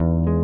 you